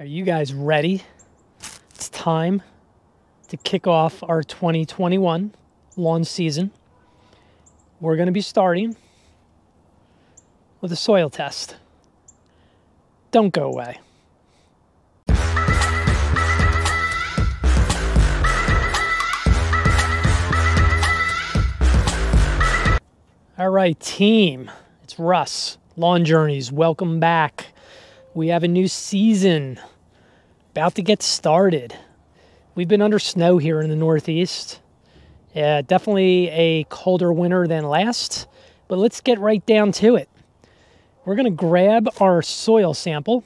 Are you guys ready? It's time to kick off our 2021 lawn season. We're going to be starting with a soil test. Don't go away. All right, team. It's Russ, Lawn Journeys. Welcome back. We have a new season about to get started. We've been under snow here in the Northeast. Yeah, definitely a colder winter than last, but let's get right down to it. We're going to grab our soil sample,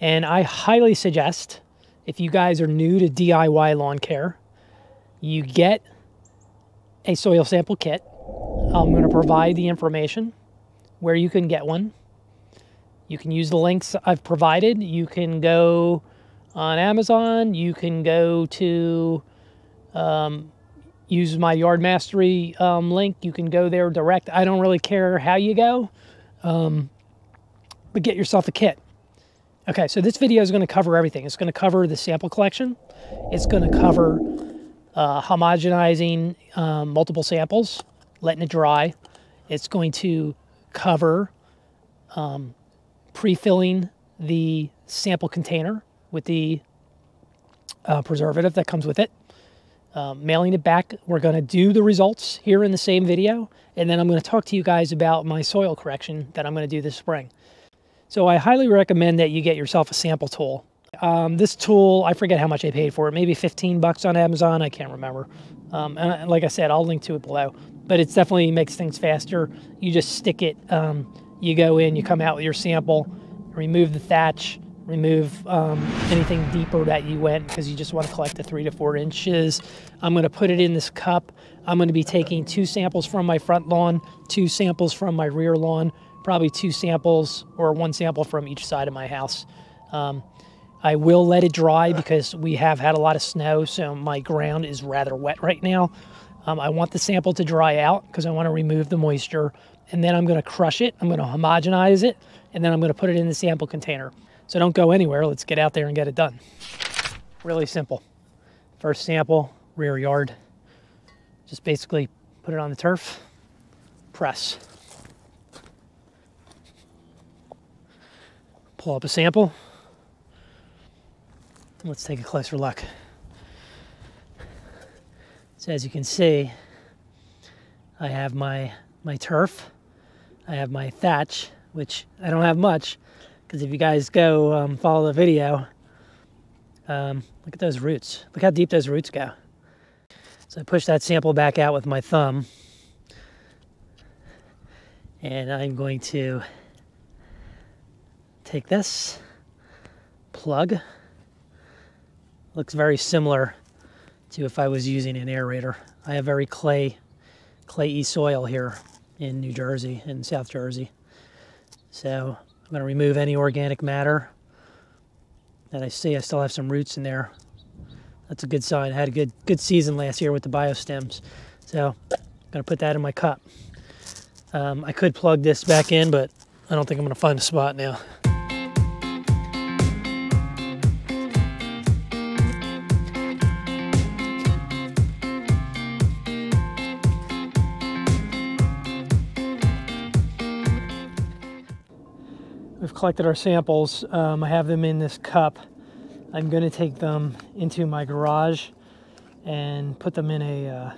and I highly suggest if you guys are new to DIY lawn care, you get a soil sample kit. I'm going to provide the information where you can get one. You can use the links I've provided. You can go on Amazon. You can go to um, use my Yard Mastery um, link. You can go there direct. I don't really care how you go, um, but get yourself a kit. Okay, so this video is going to cover everything. It's going to cover the sample collection. It's going to cover uh, homogenizing um, multiple samples, letting it dry. It's going to cover um, pre-filling the sample container with the uh, preservative that comes with it. Um, mailing it back. We're going to do the results here in the same video, and then I'm going to talk to you guys about my soil correction that I'm going to do this spring. So I highly recommend that you get yourself a sample tool. Um, this tool, I forget how much I paid for it, maybe 15 bucks on Amazon, I can't remember. Um, and like I said, I'll link to it below. But it definitely makes things faster. You just stick it, um, you go in, you come out with your sample, remove the thatch, remove um, anything deeper that you went because you just want to collect the three to four inches. I'm going to put it in this cup. I'm going to be taking two samples from my front lawn, two samples from my rear lawn, probably two samples or one sample from each side of my house. Um, I will let it dry because we have had a lot of snow, so my ground is rather wet right now. Um, I want the sample to dry out because I want to remove the moisture. And then I'm going to crush it. I'm going to homogenize it. And then I'm going to put it in the sample container. So don't go anywhere. Let's get out there and get it done. Really simple. First sample, rear yard. Just basically put it on the turf, press. Pull up a sample. Let's take a closer look. So as you can see, I have my, my turf, I have my thatch, which I don't have much, because if you guys go um, follow the video, um, look at those roots. Look how deep those roots go. So I push that sample back out with my thumb, and I'm going to take this plug looks very similar to if I was using an aerator. I have very clay, clayey soil here in New Jersey, in South Jersey. So going to remove any organic matter that I see. I still have some roots in there. That's a good sign. I had a good good season last year with the biostems. So I'm going to put that in my cup. Um, I could plug this back in, but I don't think I'm going to find a spot now. Collected our samples. Um, I have them in this cup. I'm going to take them into my garage and put them in a, uh,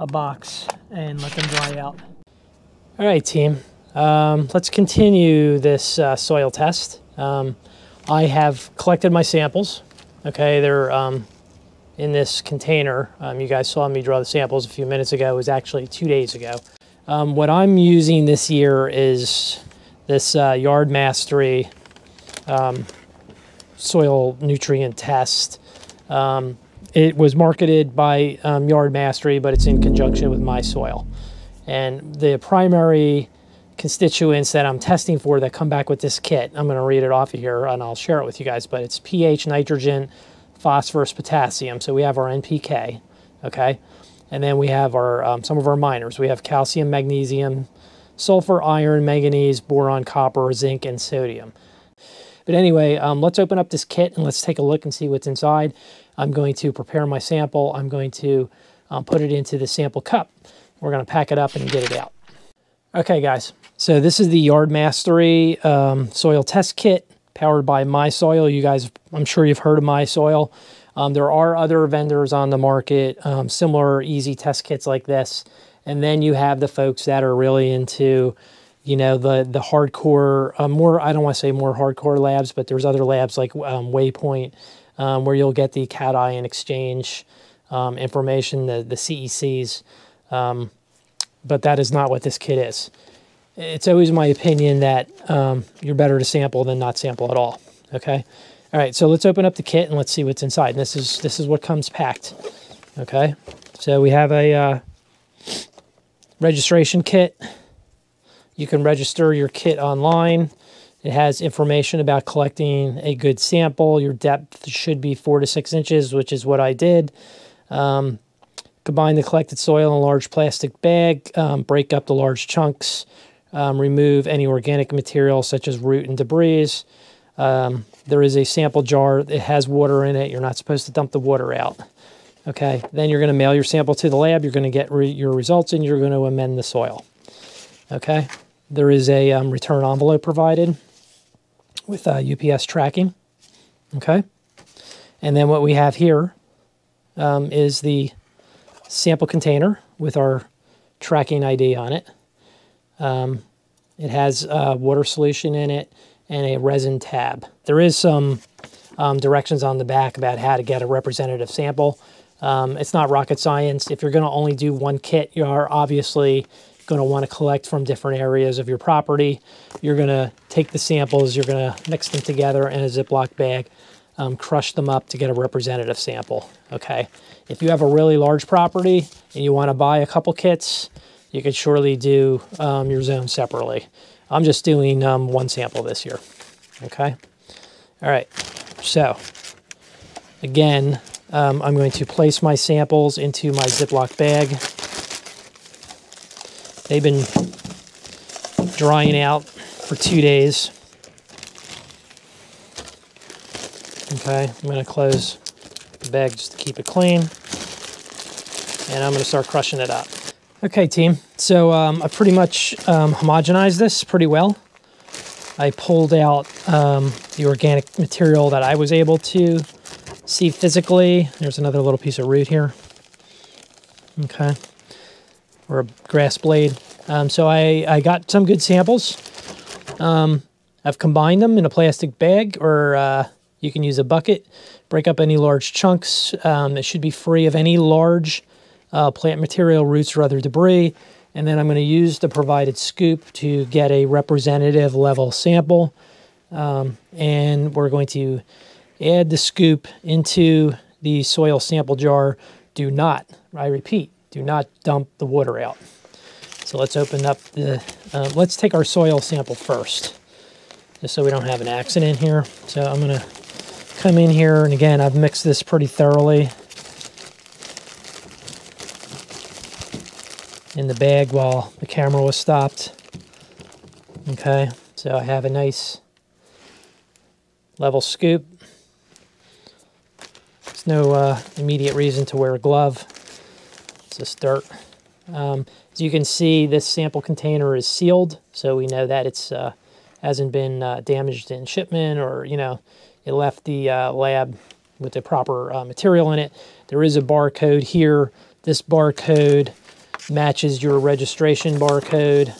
a box and let them dry out. All right, team. Um, let's continue this uh, soil test. Um, I have collected my samples. Okay, they're um, in this container. Um, you guys saw me draw the samples a few minutes ago. It was actually two days ago. Um, what I'm using this year is this uh, Yard Mastery um, soil nutrient test. Um, it was marketed by um, Yard Mastery, but it's in conjunction with My Soil. And the primary constituents that I'm testing for that come back with this kit, I'm going to read it off of here and I'll share it with you guys, but it's pH, nitrogen, phosphorus, potassium. So we have our NPK, okay? And then we have our um, some of our minors. We have calcium, magnesium, sulfur, iron, manganese, boron, copper, zinc, and sodium. But anyway, um, let's open up this kit and let's take a look and see what's inside. I'm going to prepare my sample. I'm going to um, put it into the sample cup. We're going to pack it up and get it out. Okay, guys. So this is the Yard Mastery um, soil test kit powered by My Soil. You guys, I'm sure you've heard of MySoil. Um, there are other vendors on the market, um, similar easy test kits like this. And then you have the folks that are really into, you know, the the hardcore, uh, more, I don't want to say more hardcore labs, but there's other labs like um, Waypoint um, where you'll get the cation exchange um, information, the, the CECs. Um, but that is not what this kit is. It's always my opinion that you're better to sample than not sample at all, okay? All right, so let's open up the kit and let's see what's inside. And this is this is what comes packed. Okay, so we have a uh, registration kit. You can register your kit online. It has information about collecting a good sample. Your depth should be four to six inches, which is what I did. Um, combine the collected soil in a large plastic bag, um, break up the large chunks, um, remove any organic material such as root and debris. Um, there is a sample jar. It has water in it. You're not supposed to dump the water out. Okay, then you're going to mail your sample to the lab. You're going to get re your results and you're going to amend the soil. Okay, there is a um, return envelope provided with uh, UPS tracking. Okay, and then what we have here um, is the sample container with our tracking ID on it. Um, it has uh, water solution in it and a resin tab. There is some um, directions on the back about how to get a representative sample. Um, it's not rocket science. If you're going to only do one kit, you are obviously going to want to collect from different areas of your property. You're going to take the samples, you're going to mix them together in a Ziploc bag, um, crush them up to get a representative sample. Okay. If you have a really large property and you want to buy a couple kits, you could surely do um, your zone separately. I'm just doing um, one sample this year. Okay. All right. So again, um, I'm going to place my samples into my Ziploc bag. They've been drying out for two days. Okay, I'm going to close the bag just to keep it clean. And I'm going to start crushing it up. Okay, team. So um, I pretty much um, homogenized this pretty well. I pulled out um, the organic material that I was able to see physically. There's another little piece of root here. Okay. Or a grass blade. Um, so I, I got some good samples. Um, I've combined them in a plastic bag or uh, you can use a bucket. Break up any large chunks. Um, it should be free of any large uh, plant material, roots, or other debris. And then I'm going to use the provided scoop to get a representative level sample. Um, and we're going to add the scoop into the soil sample jar. Do not, I repeat, do not dump the water out. So let's open up the, uh, let's take our soil sample first, just so we don't have an accident here. So I'm going to come in here, and again, I've mixed this pretty thoroughly. in the bag while the camera was stopped. Okay, so I have a nice level scoop. No uh, immediate reason to wear a glove. It's just dirt. Um, as you can see, this sample container is sealed, so we know that it's uh, hasn't been uh, damaged in shipment or, you know, it left the uh, lab with the proper uh, material in it. There is a barcode here. This barcode matches your registration barcode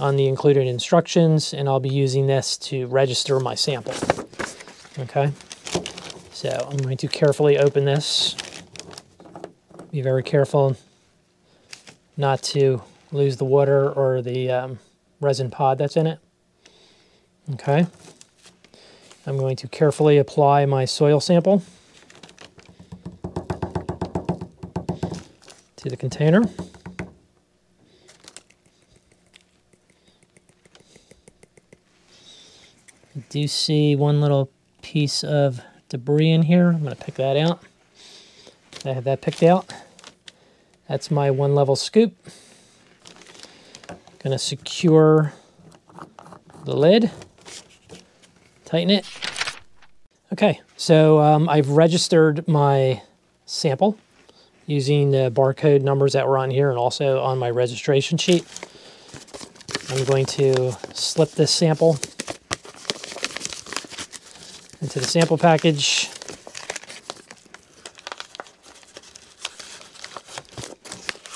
on the included instructions, and I'll be using this to register my sample. Okay, so I'm going to carefully open this. Be very careful not to lose the water or the um, resin pod that's in it. Okay, I'm going to carefully apply my soil sample. to the container. I do see one little piece of debris in here. I'm going to pick that out. I have that picked out. That's my one level scoop. Going to secure the lid. tighten it. Okay, so um, I've registered my sample using the barcode numbers that were on here and also on my registration sheet. I'm going to slip this sample into the sample package.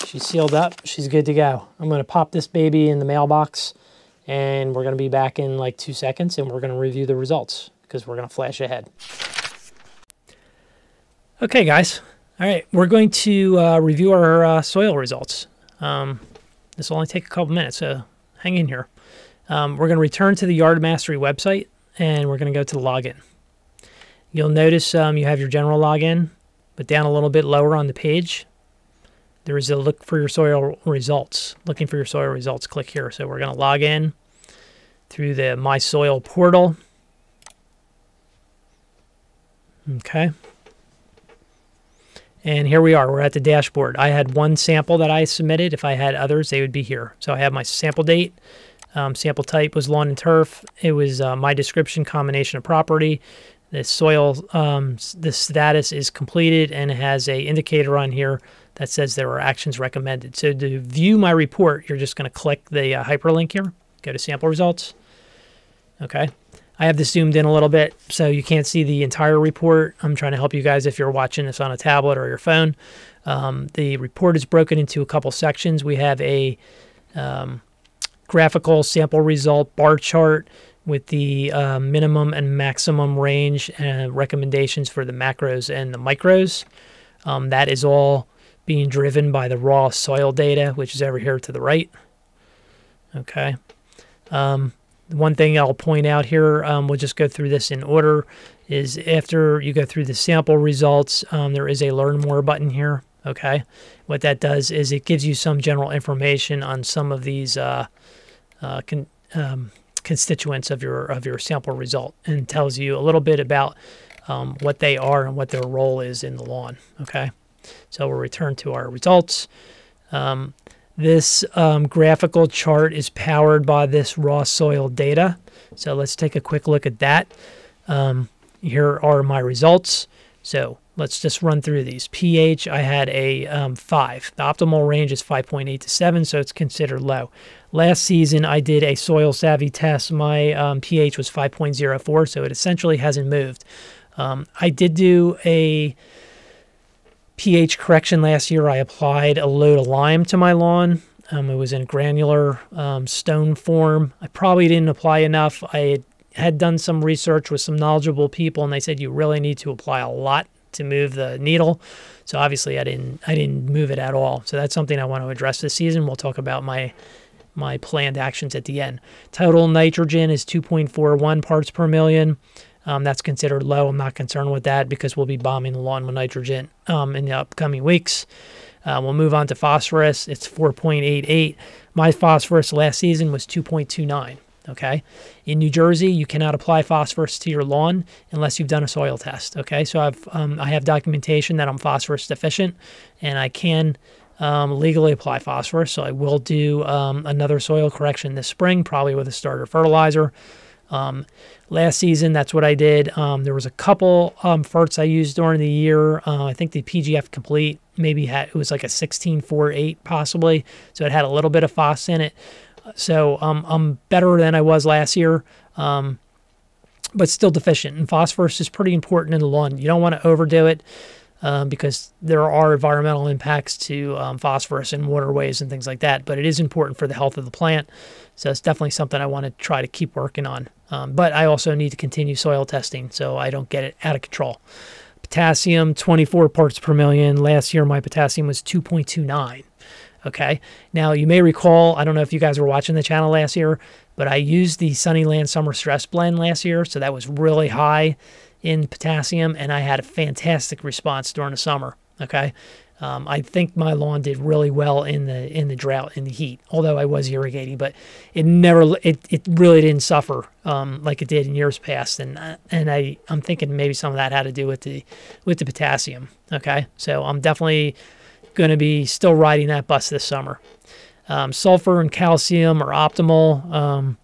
She's sealed up. She's good to go. I'm going to pop this baby in the mailbox and we're going to be back in like two seconds and we're going to review the results because we're going to flash ahead. Okay, guys. All right, we're going to uh, review our uh, soil results. Um, this will only take a couple minutes, so hang in here. Um, we're going to return to the Yard Mastery website and we're going to go to the login. You'll notice um, you have your general login, but down a little bit lower on the page, there is a look for your soil results. Looking for your soil results, click here. So we're going to log in through the My Soil portal. Okay. And here we are. We're at the dashboard. I had one sample that I submitted. If I had others, they would be here. So I have my sample date. Um, sample type was lawn and turf. It was uh, my description combination of property. The soil, um, the status is completed and it has a indicator on here that says there are actions recommended. So to view my report, you're just going to click the uh, hyperlink here. Go to sample results. Okay. I have this zoomed in a little bit so you can't see the entire report. I'm trying to help you guys if you're watching this on a tablet or your phone. Um, the report is broken into a couple sections. We have a um, graphical sample result bar chart with the uh, minimum and maximum range and recommendations for the macros and the micros. Um, that is all being driven by the raw soil data, which is over here to the right. Okay. Um, one thing I'll point out here, um, we'll just go through this in order, is after you go through the sample results, um, there is a learn more button here. Okay. What that does is it gives you some general information on some of these uh, uh, um, constituents of your of your sample result and tells you a little bit about um, what they are and what their role is in the lawn. Okay. So we'll return to our results. Um, this um, graphical chart is powered by this raw soil data. So let's take a quick look at that. Um, here are my results. So let's just run through these. pH, I had a um, 5. The optimal range is 5.8 to 7, so it's considered low. Last season, I did a soil savvy test. My um, pH was 5.04, so it essentially hasn't moved. Um, I did do a pH correction last year, I applied a load of lime to my lawn. Um, it was in granular um, stone form. I probably didn't apply enough. I had done some research with some knowledgeable people, and they said you really need to apply a lot to move the needle. So obviously, I didn't. I didn't move it at all. So that's something I want to address this season. We'll talk about my my planned actions at the end. Total nitrogen is 2.41 parts per million. Um, that's considered low. I'm not concerned with that because we'll be bombing the lawn with nitrogen um, in the upcoming weeks. Uh, we'll move on to phosphorus. It's 4.88. My phosphorus last season was 2.29. Okay. In New Jersey, you cannot apply phosphorus to your lawn unless you've done a soil test. Okay. So I've um, I have documentation that I'm phosphorus deficient, and I can um, legally apply phosphorus. So I will do um, another soil correction this spring, probably with a starter fertilizer. Um, last season, that's what I did. Um, there was a couple um, ferts I used during the year. Uh, I think the PGF Complete maybe had it was like a 16.48 possibly, so it had a little bit of phos in it. So um, I'm better than I was last year, um, but still deficient. And phosphorus is pretty important in the lawn. You don't want to overdo it. Um, because there are environmental impacts to um, phosphorus in waterways and things like that. But it is important for the health of the plant. So it's definitely something I want to try to keep working on. Um, but I also need to continue soil testing so I don't get it out of control. Potassium, 24 parts per million. Last year, my potassium was 2.29. Okay. Now, you may recall, I don't know if you guys were watching the channel last year, but I used the Sunniland Summer Stress Blend last year. So that was really high in potassium, and I had a fantastic response during the summer. Okay. Um, I think my lawn did really well in the in the drought in the heat, although I was irrigating, but it never it, it really didn't suffer um, like it did in years past, and and I I'm thinking maybe some of that had to do with the with the potassium. Okay, so I'm definitely going to be still riding that bus this summer. Um, sulfur and calcium are optimal. Um,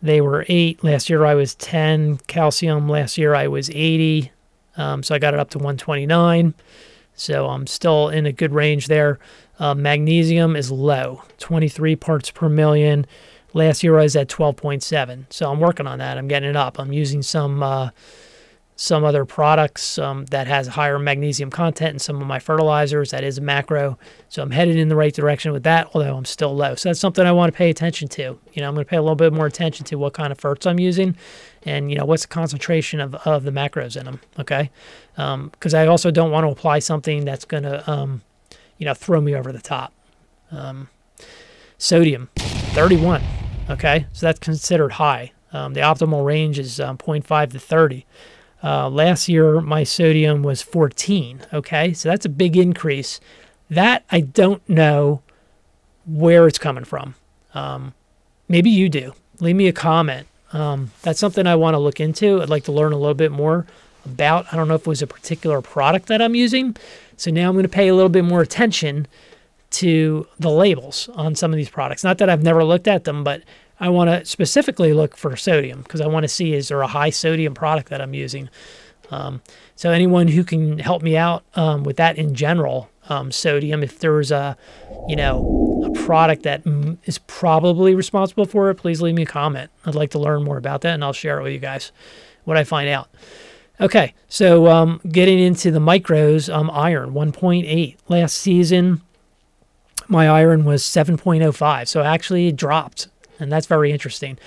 they were eight. Last year I was 10. Calcium last year I was 80. Um, so I got it up to 129. So I'm still in a good range there. Uh, magnesium is low, 23 parts per million. Last year I was at 12.7. So I'm working on that. I'm getting it up. I'm using some uh, some other products um, that has higher magnesium content in some of my fertilizers. That is a macro. So I'm headed in the right direction with that, although I'm still low. So that's something I want to pay attention to. You know, I'm going to pay a little bit more attention to what kind of ferts I'm using and, you know, what's the concentration of, of the macros in them. Okay. Because um, I also don't want to apply something that's going to, um, you know, throw me over the top. Um, sodium, 31. Okay. So that's considered high. Um, the optimal range is um, 0.5 to 30. Uh, last year, my sodium was 14. Okay, so that's a big increase. That I don't know where it's coming from. Um, maybe you do. Leave me a comment. Um, that's something I want to look into. I'd like to learn a little bit more about. I don't know if it was a particular product that I'm using. So now I'm going to pay a little bit more attention to the labels on some of these products. Not that I've never looked at them, but I want to specifically look for sodium because I want to see is there a high sodium product that I'm using. Um, so anyone who can help me out um, with that in general, um, sodium, if there's a, you know, a product that is probably responsible for it, please leave me a comment. I'd like to learn more about that and I'll share it with you guys what I find out. Okay, so um, getting into the micros, um, iron 1.8 last season. My iron was 7.05, so actually it dropped and that's very interesting.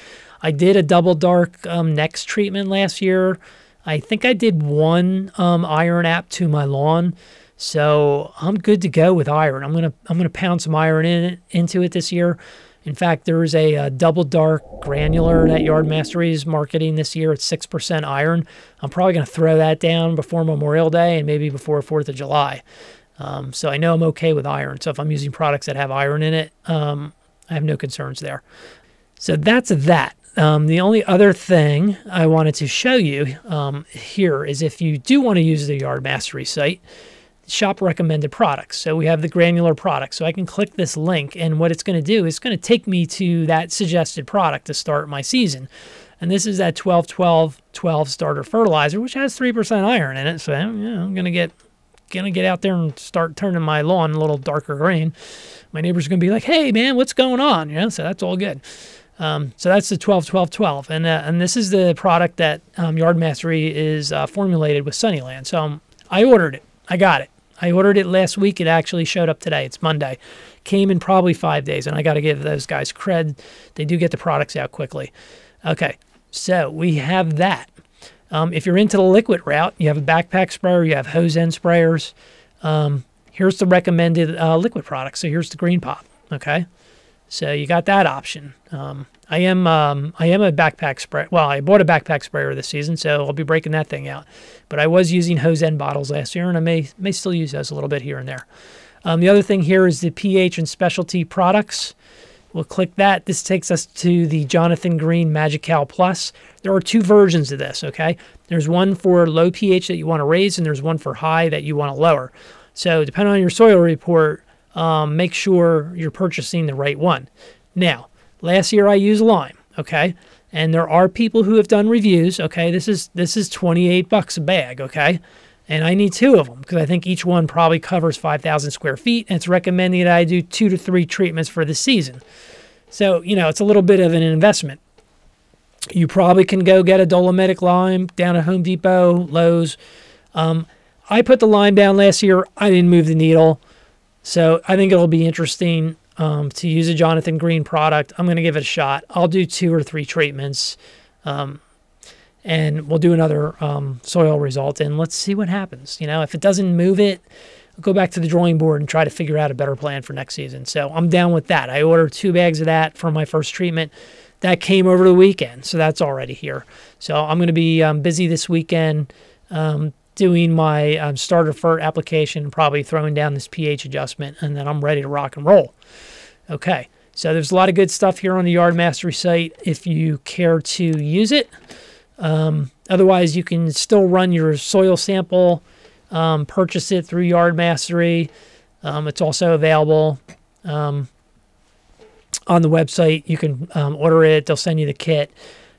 I did a double dark um, next treatment last year. I think I did one um, iron app to my lawn, so I'm good to go with iron. I'm gonna I'm gonna pound some iron in into it this year. In fact, there is a, a, double dark granular that Yard Mastery is marketing this year. It's six percent iron. I'm probably gonna throw that down before Memorial Day and maybe before Fourth of July. Um, so I know I'm okay with iron. So if I'm using products that have iron in it, um, I have no concerns there. So that's that. Um, the only other thing I wanted to show you um, here is if you do want to use the Yard Mastery site, shop recommended products. So we have the granular product. So I can click this link and what it's going to do is going to take me to that suggested product to start my season. And this is that 12 12 12 starter fertilizer, which has 3% iron in it. So you know, I'm going to get gonna get out there and start turning my lawn a little darker green. My neighbor's gonna be like, "Hey, man, what's going on?" You know, so that's all good. Um, so that's the 12 12 12. And, uh, and this is the product that um, Yard Mastery is uh, formulated with Sunniland. So um, I ordered it. I got it. I ordered it last week. It actually showed up today. It's Monday. Came in probably five days. And I got to give those guys cred. They do get the products out quickly. Okay. So we have that. Um, if you're into the liquid route, you have a backpack sprayer, you have hose end sprayers. Um, here's the recommended uh, liquid product. So here's the green pop. Okay. So you got that option. Um, I am um, I am a backpack sprayer. Well, I bought a backpack sprayer this season, so I'll be breaking that thing out. But I was using hose end bottles last year, and I may may still use those a little bit here and there. Um, the other thing here is the pH and specialty products. We'll click that. This takes us to the Jonathan Green Mag-i-cal Plus. There are two versions of this, okay? There's one for low pH that you want to raise, and there's one for high that you want to lower. So depending on your soil report, um, make sure you're purchasing the right one. Now, last year I used lime, okay? And there are people who have done reviews, okay? This is this is 28 bucks a bag, okay? And I need two of them because I think each one probably covers 5,000 square feet. And it's recommending that I do two to three treatments for the season. So, you know, it's a little bit of an investment. You probably can go get a Dolomitic lime down at Home Depot, Lowe's. Um, I put the lime down last year. I didn't move the needle. So I think it'll be interesting um, to use a Jonathan Green product. I'm going to give it a shot. I'll do two or three treatments. Um, and we'll do another um, soil result and let's see what happens. You know, if it doesn't move it, I'll go back to the drawing board and try to figure out a better plan for next season. So I'm down with that. I ordered two bags of that for my first treatment. That came over the weekend, so that's already here. So I'm going to be um, busy this weekend um, doing my um, starter fert application, probably throwing down this pH adjustment, and then I'm ready to rock and roll. Okay, so there's a lot of good stuff here on the Yard Mastery site if you care to use it. Um, otherwise, you can still run your soil sample, um, purchase it through Yard Mastery. Um, it's also available um, on the website. You can um, order it. They'll send you the kit.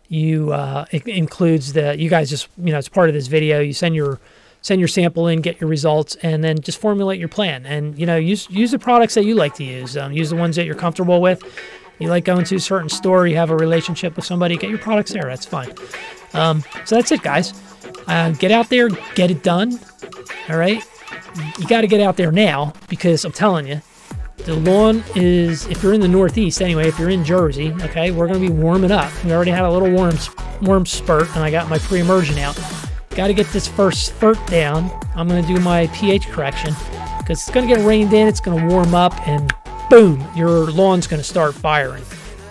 You uh, it includes the. You guys just you know it's part of this video. You send your send your sample in, get your results, and then just formulate your plan. And you know use use the products that you like to use. Um, use the ones that you're comfortable with. You like going to a certain store. You have a relationship with somebody. Get your products there. That's fine. Um, so that's it, guys. Uh, get out there, get it done. All right. You got to get out there now because I'm telling you, the lawn is, if you're in the Northeast anyway, if you're in Jersey, okay, we're going to be warming up. We already had a little warm, warm spurt, and I got my pre-emergent out. Got to get this first spurt down. I'm going to do my pH correction because it's going to get rained in, it's going to warm up, and boom, your lawn's going to start firing.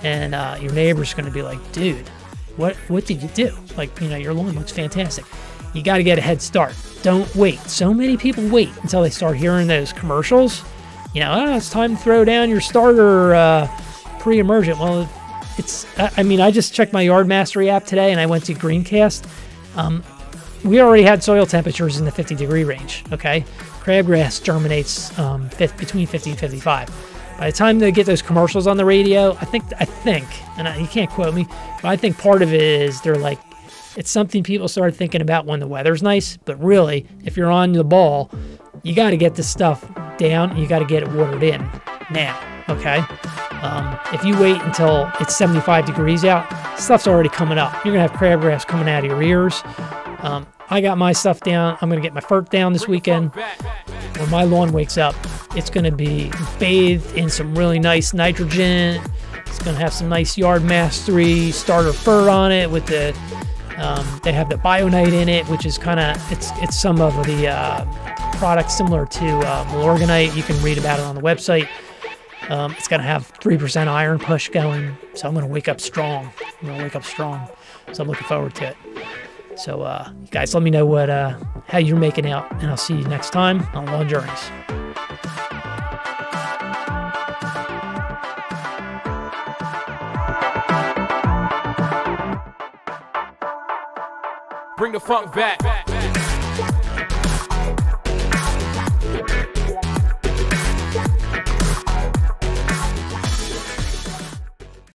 And uh, your neighbor's going to be like, dude, what, what did you do? Like, you know, your lawn looks fantastic. You got to get a head start. Don't wait. So many people wait until they start hearing those commercials you know, oh, it's time to throw down your starter uh, pre-emergent. Well, it's, I mean, I just checked my Yard Mastery app today and I went to Greencast. Um, we already had soil temperatures in the 50 degree range, okay? Crabgrass germinates um, between 50 and 55. By the time they get those commercials on the radio, I think, I think, and I, you can't quote me, but I think part of it is they're like, it's something people start thinking about when the weather's nice, but really, if you're on the ball, you got to get this stuff down. You got to get it watered in now. Okay. Um, if you wait until it's 75 degrees out, stuff's already coming up. You're gonna have crabgrass coming out of your ears. Um, I got my stuff down. I'm gonna get my fert down this weekend. When my lawn wakes up, it's gonna be bathed in some really nice nitrogen. It's gonna have some nice yard mastery starter fur on it with the. Um, they have the Bionite in it, which is kind of it's it's some of the uh, product similar to uh. You can read about it on the website. Um, it's going to have 3% iron push going, so I'm going to wake up strong. I'm going to wake up strong, so I'm looking forward to it. So, uh, guys, let me know what uh, how you're making out, and I'll see you next time on Lawn Journeys. Bring the funk back.